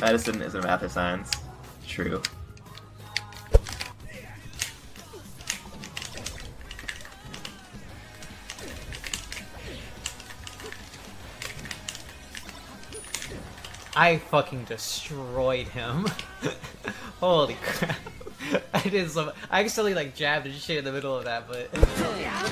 Medicine is a math or science. True. I fucking destroyed him. Holy crap. I did some. I actually like jabbed and shit in the middle of that, but.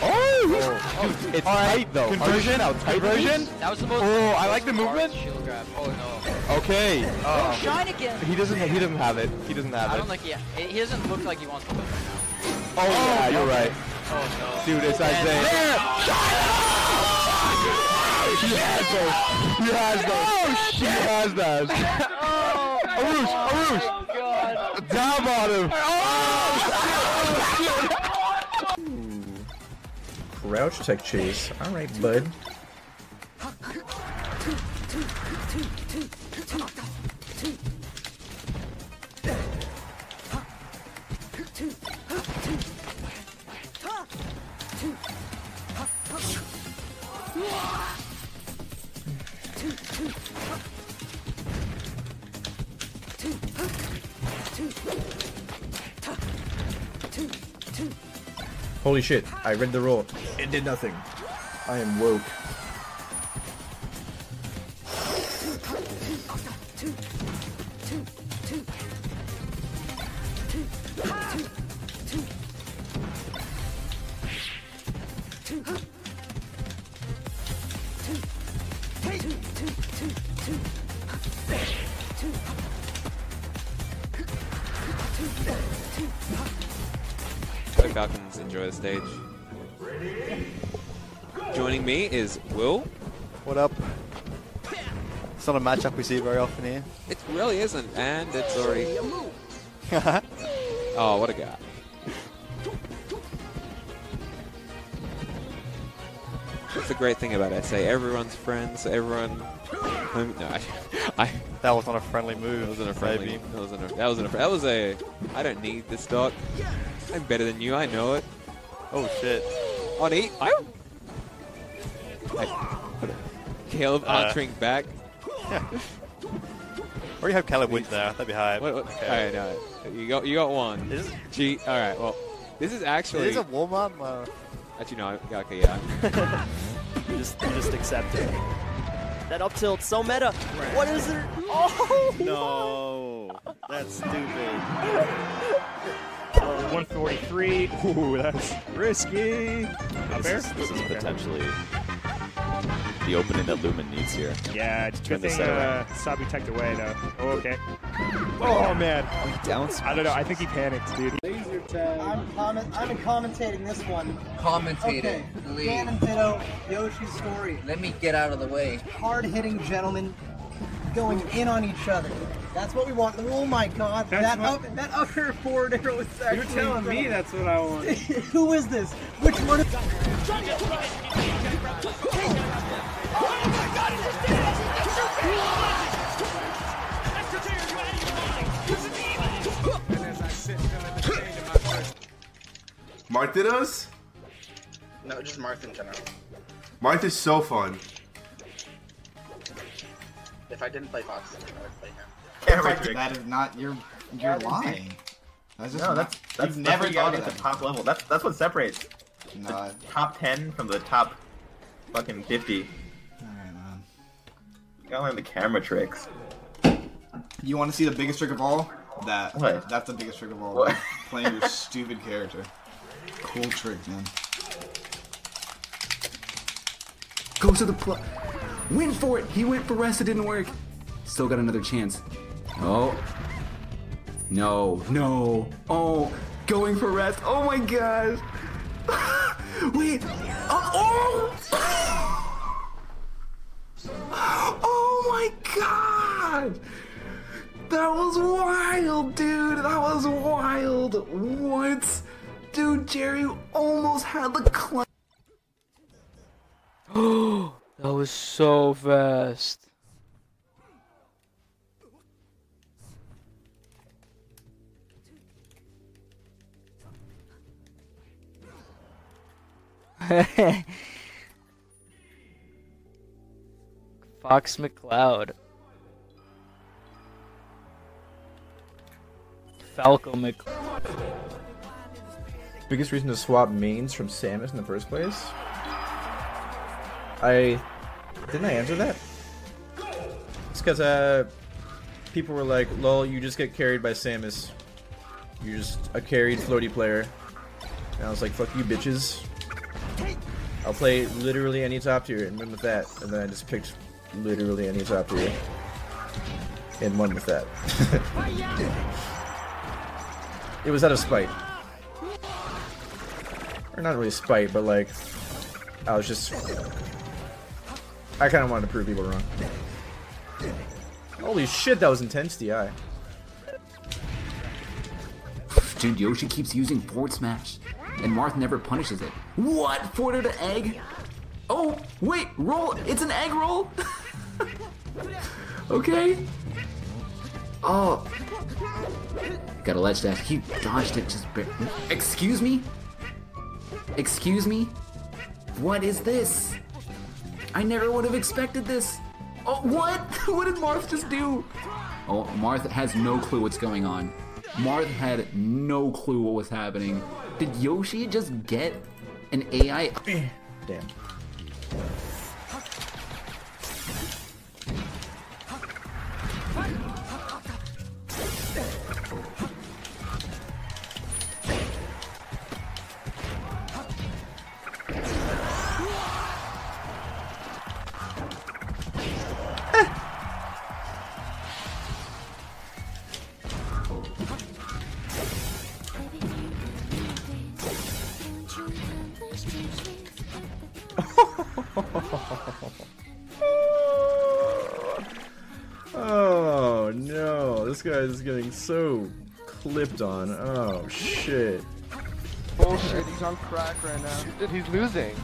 Oh, it's tight though. Conversion? How tight version? That was the most. Oh, I like the movement. Shield grab. Oh no. Okay. Oh, Um, shine again. he doesn't. He doesn't have it. He doesn't have it. I don't think he. He doesn't look like he wants to win right now. Oh yeah, you're right. Oh Dude, it's Isaiah. He has those. He has those. Oh, he has those. Arush, Arush. no. God. Down bottom. Crouch tech chase. Alright, bud. Holy shit, I read the roll. It did nothing. I am woke. Falcons enjoy the stage. Joining me is Will. What up? It's not a matchup we see very often here. It really isn't, and it's already. Oh, what a guy. That's the great thing about SA. Everyone's friends. Everyone. Um, no, I, I. That was not a friendly move. That wasn't a friendly. Maybe. That wasn't a. That wasn't a. That was a. I don't need this stock. I'm better than you. I know it. Oh shit. On E. I. I Caleb Uh. answering back. Or you have Caleb win there. That'd be high. What, what, Okay. All right, no, you got you got one. Is it- Gee, all right. Well, this is actually. It is a warm up. Uh, Actually, no. yeah, Okay, yeah. You just, you just accept it. That up tilt, so meta. What is it? Oh! no, that's stupid. 143. Ooh, that's risky. Up air? This is potentially the opening that Lumen needs here. Yeah, it's Turn good this thing around. uh, Sabi teched away, though. Oh, okay. Oh, man. Down I don't know. I think he panicked, dude. I'm, comment- I'm commentating this one. Commentating. Okay, it, please. Ganon Ditto, Yoshi's story. Let me get out of the way. Hard-hitting gentlemen going in on each other. That's what we want. Oh my god, That's that what- up, that upper forward arrow was actually You're telling me that's what I want. Who is this? Which one? Is- Martha's? No, just Marth in general. Martha's so fun. If I didn't play Fox, I would play him. Camera That- trick. that is not you're you're lying. That's just No, not- that's that's you've that's never what you gotta thought get the that. top level. That's that's what separates Nah. the top ten from the top fucking fifty. Alright, man. You gotta learn the camera tricks. You want to see the biggest trick of all? That. What? That's the biggest trick of all. What? Playing your stupid character. Cool trick, man. Goes to the pl- Went for it. He went for rest. It didn't work. Still got another chance. Oh. No. No. Oh. Going for rest. Oh my gosh. Wait. Uh, oh. Oh. oh my god. That was wild, dude. That was wild. What? Dude, Jerry almost had the climb. Oh, that was so fast. Fox McCloud. Falco McCloud. Biggest reason to swap mains from Samus in the first place? I didn't I answer that? It's because uh, people were like, "Lol, you just get carried by Samus. You're just a carried floaty player." And I was like, "Fuck you, bitches." I'll play literally any top tier and win with that. And then I just picked literally any top tier and won with that. it was out of spite. Or not really spite, but like, I was just... I kind of wanted to prove people wrong. Holy shit, that was intense, DI. Dude, Yoshi keeps using forward smash, and Marth never punishes it. What? Forward to egg? Oh, wait, roll. It's an egg roll. okay. Oh. Got a ledge dash. He dodged it just. Bar- Excuse me. Excuse me. What is this? I never would have expected this. Oh, what? what did Marth just do? Oh, Marth has no clue what's going on. Marth had no clue what was happening. Did Yoshi just get an AI? Damn. This guy is getting so clipped on. Oh shit. Bullshit, he's on crack right now. Dude, he's losing.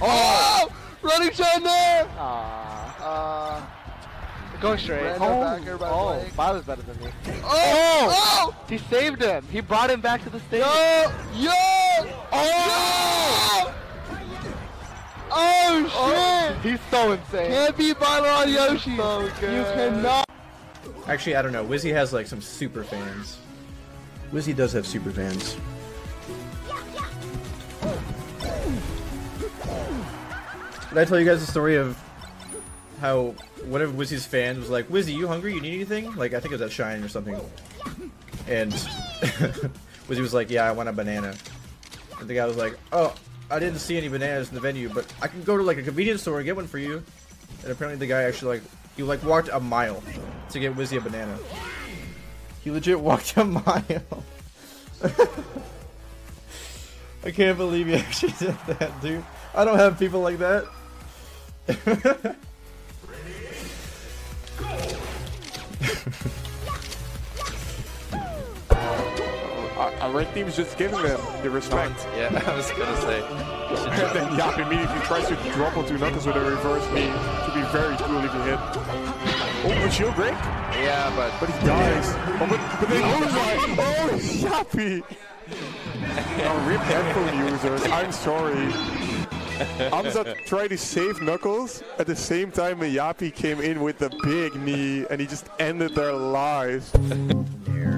Oh! Running shot there! Aww. Uh, going straight. Ran Oh, back, everybody oh, like- Bowser's better than me. Oh! He saved him. He brought him back to the stage. Yo! Yo! Oh! Oh shit! He's so insane. Can't beat Violent on Yoshi. So You cannot. Actually, I don't know. Wizzy has like some super fans. Wizzy does have super fans. Did I tell you guys the story of how one of Wizzy's fans was like, Wizzy, you hungry? You need anything? Like, I think it was at Shine or something. And Wizzy was like, yeah, I want a banana. And the guy was like, oh, I didn't see any bananas in the venue, but I can go to like a convenience store and get one for you. And apparently the guy actually like, he like walked a mile to get Wizzy a banana. He legit walked a mile. I can't believe he actually did that, dude. I don't have people like that. Our, our red team is just giving them the respect. Yeah, I was gonna say. and then Yap immediately tries to drop onto Knuckles with a reverse knee to be very cool if he hit. Oh, but shield break? Yeah, but But he dies. Oh, but, but then Ozai! Oh, Yappy! oh, rip headphone users. I'm sorry. Hamza tried to save Knuckles. At the same time, Yappy came in with the big knee and he just ended their lives.